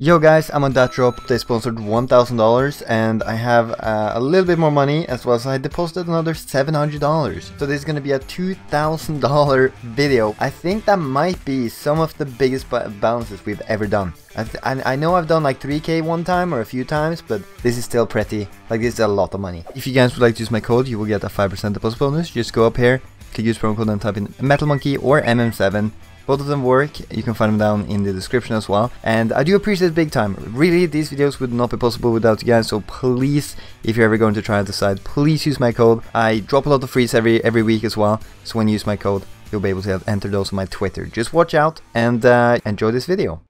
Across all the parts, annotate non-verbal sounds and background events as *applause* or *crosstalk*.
Yo guys, I'm on Datdrop. They sponsored $1,000 and I have uh, a little bit more money as well as I deposited another $700. So this is going to be a $2,000 video. I think that might be some of the biggest balances we've ever done. I, I, I, know I've done like 3k one time or a few times, but this is still pretty, like this is a lot of money. If you guys would like to use my code, you will get a 5% deposit bonus. Just go up here, click use promo code and type in Metal Monkey or MM7 both of them work, you can find them down in the description as well. And I do appreciate it big time. Really, these videos would not be possible without you guys, so please, if you're ever going to try out the site, please use my code. I drop a lot of frees every, every week as well, so when you use my code, you'll be able to enter those on my Twitter. Just watch out and uh, enjoy this video.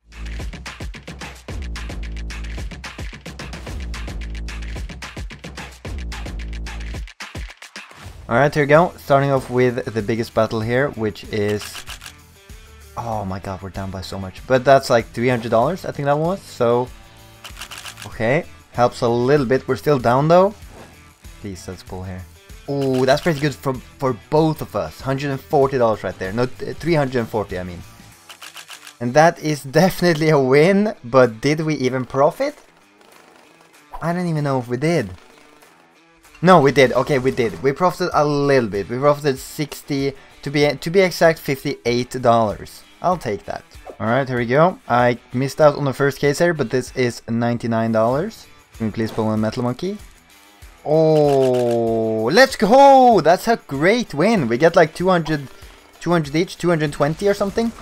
Alright, here we go. Starting off with the biggest battle here, which is Oh my god, we're down by so much. But that's like $300, I think that was. So, okay. Helps a little bit. We're still down though. Please, let's pull here. Oh, that's pretty good for, for both of us. $140 right there. No, 340 I mean. And that is *laughs* definitely a win, but did we even profit? I don't even know if we did. No, we did. Okay, we did. We profited a little bit. We profited 60 to be to be exact, $58. I'll take that. Alright, here we go. I missed out on the first case here, but this is $99. Can you please pull a Metal Monkey? Oh, let's go! That's a great win. We get like 200, 200 each, 220 or something.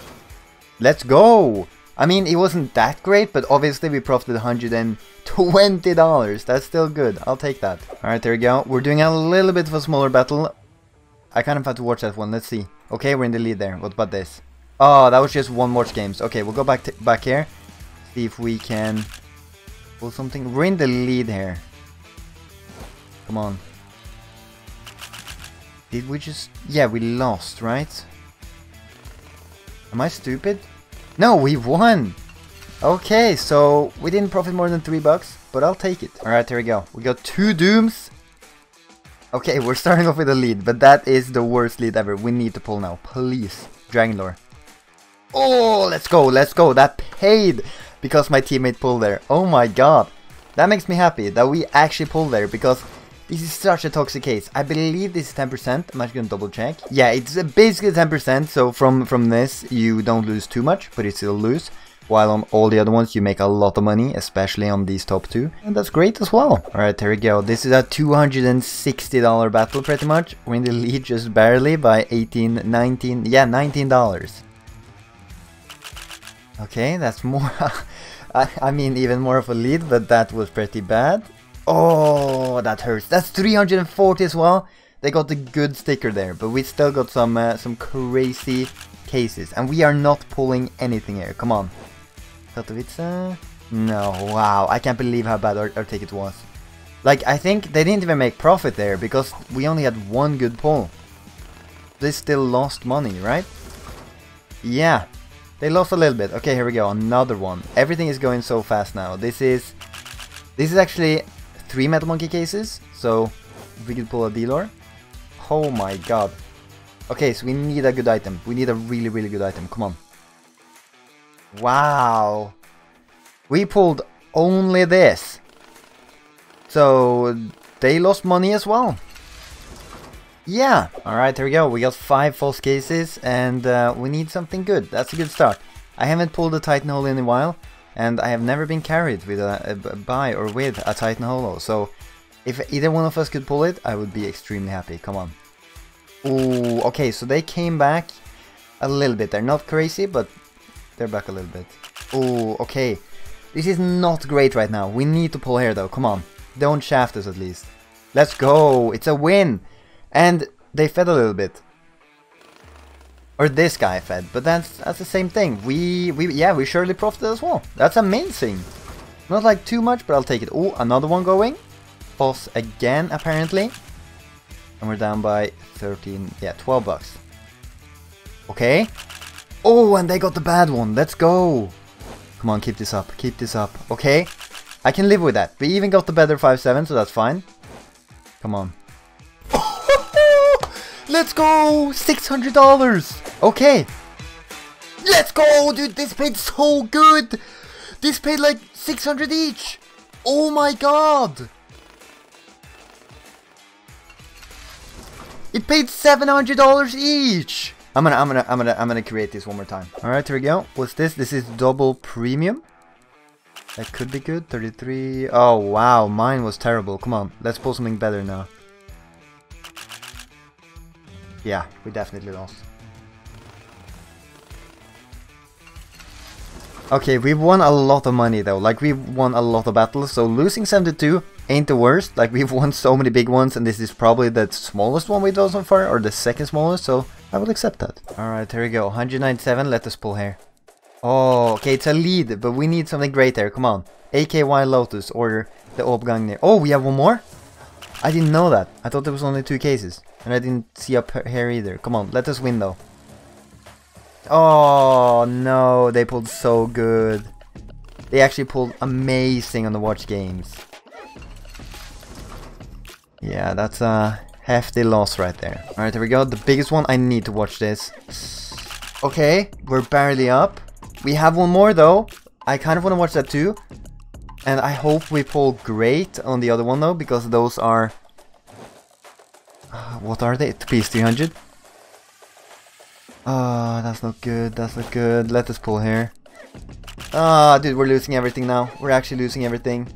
Let's go! I mean, it wasn't that great, but obviously we profited $120. That's still good. I'll take that. Alright, there we go. We're doing a little bit of a smaller battle. I kind of have to watch that one. Let's see. Okay, we're in the lead there. What about this? Oh, that was just one watch games. Okay, we'll go back back here. See if we can pull something. We're in the lead here. Come on. Did we just... Yeah, we lost, right? Am I stupid? No, we won! Okay, so we didn't profit more than three bucks, but I'll take it. Alright, here we go. We got two dooms Okay, we're starting off with a lead, but that is the worst lead ever. We need to pull now, please. Dragon Lore. Oh, let's go, let's go. That paid because my teammate pulled there. Oh my god. That makes me happy that we actually pulled there because this is such a toxic case. I believe this is 10%. I'm actually gonna double check. Yeah, it's basically 10%. So from, from this, you don't lose too much, but you still lose while on all the other ones you make a lot of money, especially on these top two. And that's great as well. Alright, here we go. This is a $260 battle pretty much. We're the lead just barely by 18, 19, yeah, $19. Okay, that's more, *laughs* I, I mean even more of a lead, but that was pretty bad. Oh, that hurts. That's 340 as well. They got the good sticker there, but we still got some uh, some crazy cases. And we are not pulling anything here. Come on. Katowice? No, wow, I can't believe how bad our, our ticket was. Like, I think they didn't even make profit there because we only had one good pull. They still lost money, right? Yeah, they lost a little bit. Okay, here we go, another one. Everything is going so fast now. This is, this is actually three Metal Monkey cases. So, we could pull a dealer. Oh my god. Okay, so we need a good item. We need a really, really good item. Come on. Wow. We pulled only this. So they lost money as well. Yeah. Alright, here we go. We got five false cases and uh, we need something good. That's a good start. I haven't pulled a Titan Holo in a while and I have never been carried with a, a, buy or with a Titan Holo. So if either one of us could pull it, I would be extremely happy. Come on. Ooh, okay, so they came back a little bit. They're not crazy, but they're back a little bit. Oh, okay. This is not great right now. We need to pull here though. Come on. Don't shaft us at least. Let's go. It's a win. And they fed a little bit. Or this guy fed. But that's that's the same thing. We, we yeah, we surely profited as well. That's amazing. Not like too much, but I'll take it. Oh, another one going. Boss again, apparently. And we're down by 13, yeah, 12 bucks. Okay. Oh, and they got the bad one. Let's go. Come on, keep this up. Keep this up. Okay. I can live with that. We even got the better 5-7, so that's fine. Come on. *laughs* Let's go! $600! Okay. Let's go, dude. This paid so good. This paid like 600 each! Oh my god! It paid $700 each! I'm gonna, I'm gonna, I'm gonna, I'm gonna create this one more time. Alright, here we go. What's this? This is double premium. That could be good. 33. Oh, wow. Mine was terrible. Come on. Let's pull something better now. Yeah, we definitely lost. Okay, we've won a lot of money though. Like, we've won a lot of battles. So losing 72 ain't the worst. Like, we've won so many big ones. And this is probably the smallest one we've done so far. Or the second smallest. So I will accept that. Alright, here we go. 197. Let us pull here. Oh, okay, it's a lead, but we need something great there. Come on. AKY Lotus or the Obganger. Oh, we have one more? I didn't know that. I thought there was only two cases. And I didn't see up here either. Come on, let us win though. Oh, no. They pulled so good. They actually pulled amazing on the watch games. Yeah, that's uh, hefty loss right there. Alright, there we go. The biggest one. I need to watch this. Okay, we're barely up. We have one more though. I kind of want to watch that too. And I hope we pull great on the other one though, because those are... Uh, what are they? Piece 300? Oh, that's not good, that's not good. Let us pull here. Ah, dude, we're losing everything now. We're actually losing everything.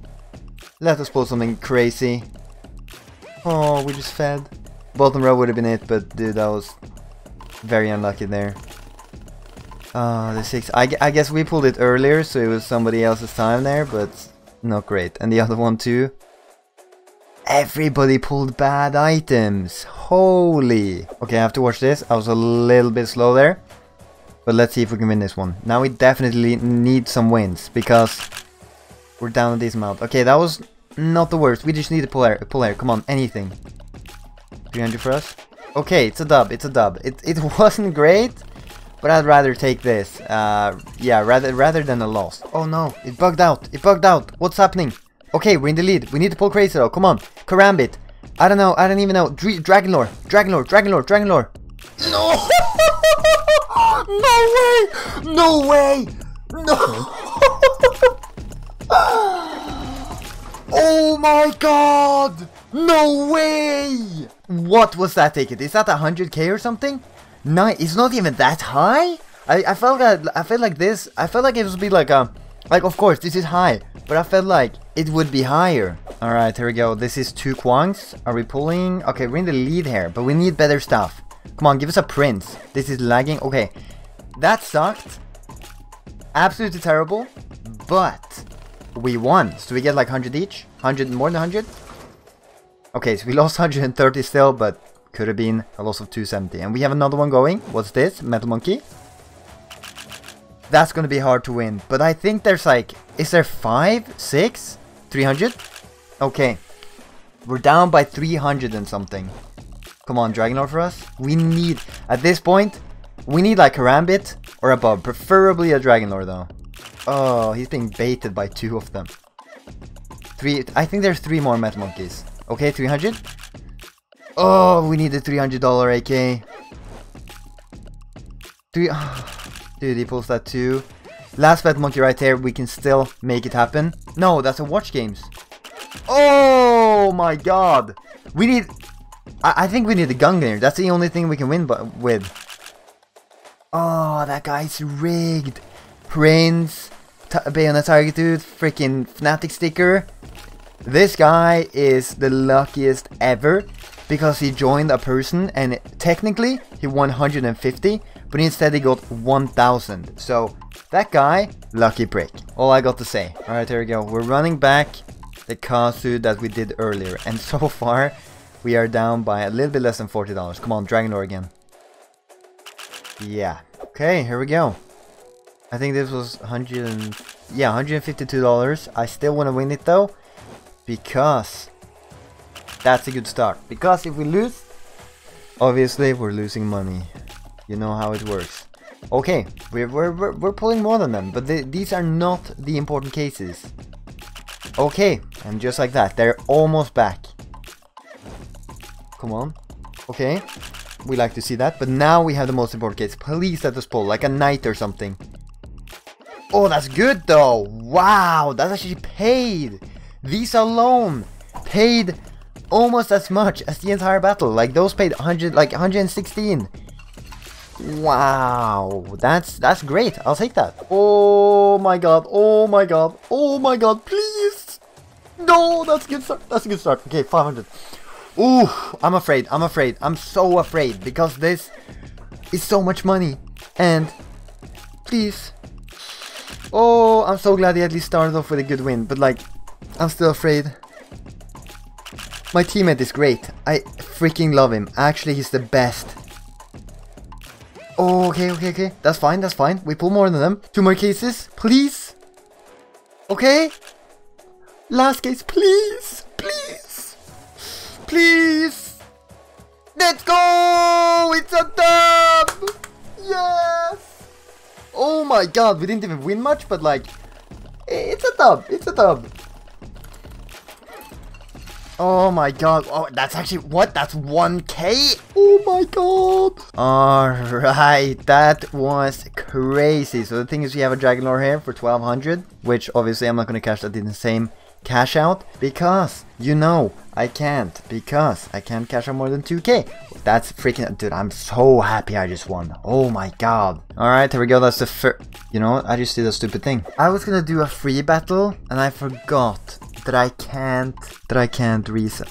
Let us pull something crazy. Oh, we just fed. Bottom row would have been it, but dude, that was very unlucky there. Uh, the six. I, I guess we pulled it earlier, so it was somebody else's time there, but not great. And the other one too. Everybody pulled bad items. Holy. Okay, I have to watch this. I was a little bit slow there. But let's see if we can win this one. Now we definitely need some wins because we're down a decent amount. Okay, that was not the worst. We just need to pull air. Pull air. Come on, anything. 300 for us. Okay, it's a dub. It's a dub. It, it *laughs* wasn't great. But I'd rather take this. Uh, yeah, rather rather than a loss. Oh no, it bugged out. It bugged out. What's happening? Okay, we're in the lead. We need to pull crazy though. Come on, Karambit. I don't know. I don't even know. Dr Dragon Lore. Dragonlord. Dragon Lore. Dragonlord. No! *laughs* no way! No way! No! *laughs* oh my god! No way! What was that ticket? Is that 100k or something? No, it's not even that high. I, I felt like I felt like this. I felt like it would be like a, like of course this is high, but I felt like it would be higher. All right, here we go. This is two Kwangs. Are we pulling? Okay, we're in the lead here, but we need better stuff. Come on, give us a prince. This is lagging. Okay, that sucked. Absolutely terrible, but we won. So we get like 100 each. 100 more than 100. Okay, so we *laughs* lost 130 still, but could have been a loss of 270. And we have another one going. What's this? Metal Monkey? That's gonna be hard to win. But I think there's like... Is there 5? 6? 300? Okay. We're down by 300 and something. Come on, Dragon Lore for us. We need... At this point, we need like Karambit or above. Preferably a Dragon Lore though. Oh, he's being baited by two of them. Three... I think there's three more Metal Monkeys. Okay, 300? Oh, we need a $300 AK. Three, *sighs* dude, he pulls that too. Last bet monkey right there. We can still make it happen. No, that's a watch games. Oh my god. We need... I, I think we need a Gungnir. That's the only thing we can win but with. Oh, that guy's rigged. Prince. Bayonet target dude. Freaking Fnatic sticker. This guy is the luckiest ever because he joined a person and technically he won 150 but instead he got 1000 so that guy lucky break all I got to say. Alright here we go. We're running back the Kazu that we did earlier *laughs* and so far we are down by a little bit less than $40 come on Dragon Lore again. Yeah. Okay here we go. I think this was 100 yeah $152 I still want to win it though because that's a good start. Because if we lose, obviously we're losing money. You know how it works. Okay, we're, we're, we're, pulling more than them, but these are not the important cases. Okay, and just like that, they're almost back. Come on. Okay, we like to see that, but now we have the most important case. Please let us pull, like a knight or something. Oh, that's good though. Wow, that's actually paid. These alone paid almost as much as the entire battle. Like those paid 100, like 116. Wow, that's that's great. I'll take that. Oh my god. Oh my god. Oh my god. Please. No, that's a good start. That's a good start. Okay, 500. Ooh, I'm afraid. I'm afraid. I'm so afraid because this is so much money. And please. Oh, I'm so glad he at least started off with a good win. But like, I'm still afraid. My teammate is great. I freaking love him. Actually, he's the best. Oh, okay, okay, okay. That's fine, that's fine. We pull more than them. Two more cases, please. Okay. Last case, please. Please. Please. Let's go! It's a dub! Yes! Oh my god, we didn't even win much, but like, it's a dub. It's a dub. Oh my god. Oh, that's actually, what? That's 1k? Oh my god. Alright, that was crazy. So the thing is, we have a Dragon Lore here for 1200, which obviously I'm not going to cash that in the same cash out because you know I can't because I can't cash out more than 2k. That's freaking dude, I'm so happy I just won. Oh my god. Alright, here we go. That's the first you know what? I just did a stupid thing. I was gonna do a free battle and I forgot that I can't that I can't reset.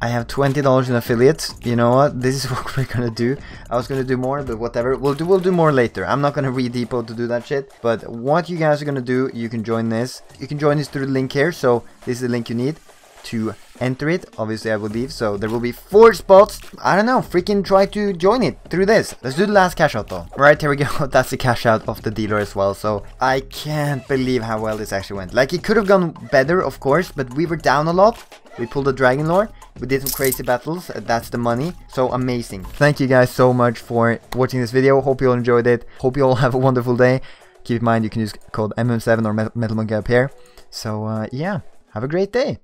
I have $20 in affiliates. You know what? This is *laughs* what we're gonna do. I was gonna do more, but whatever. We'll do we'll do more later. I'm not gonna re-depot to do that shit. But what you guys are gonna do, you can join this. You can join this through the link here. So this is the link you need to enter it. Obviously I will leave. So there will be four spots. I don't know. Freaking try to join it through this. Let's do the last cash out though. Right, here we go. *laughs* That's the cash out of the dealer as well. So I can't believe how well this actually went. Like it could have gone better, of course, but we were down a lot. We pulled a Dragon Lore. We did some crazy battles. That's the money. So amazing. Thank you guys so much for watching this video. Hope you all enjoyed it. Hope you all *laughs* have a wonderful day. Keep in mind you can use code MM7 or Metal Monkey up here. So uh, yeah, have a great day.